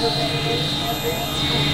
Deus.